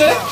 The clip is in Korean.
돼?